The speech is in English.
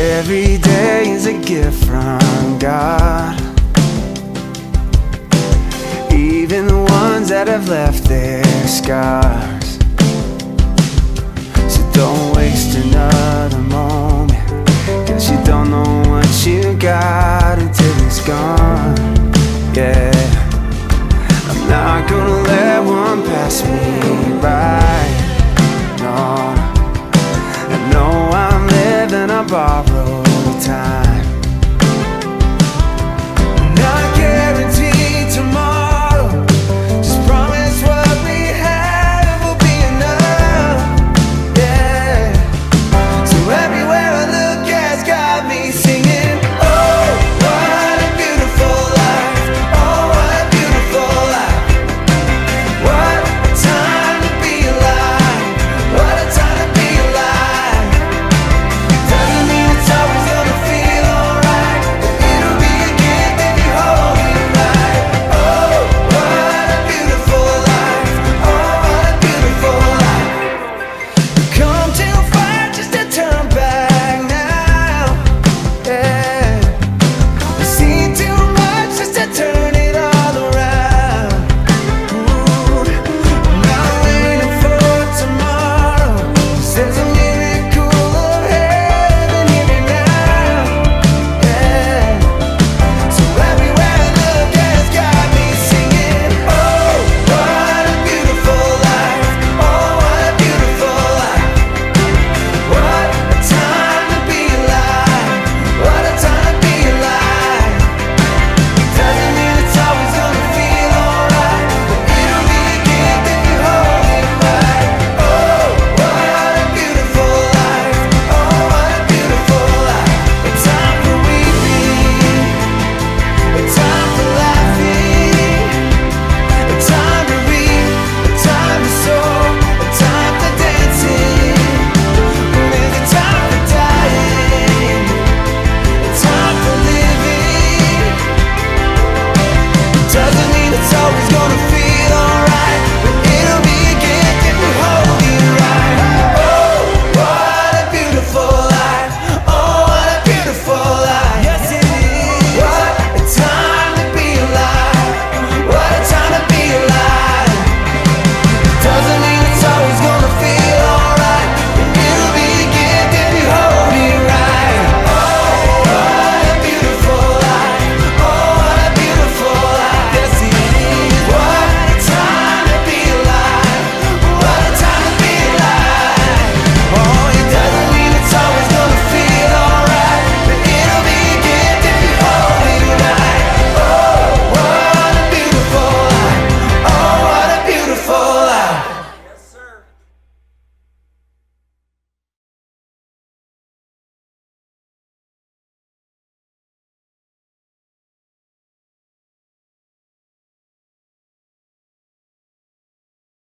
Every day is a gift from God. Even the ones that have left their scars. So don't waste another moment Cause you don't know what you got until it's gone. Yeah. I'm not gonna let one pass me by No. I know I'm living above time.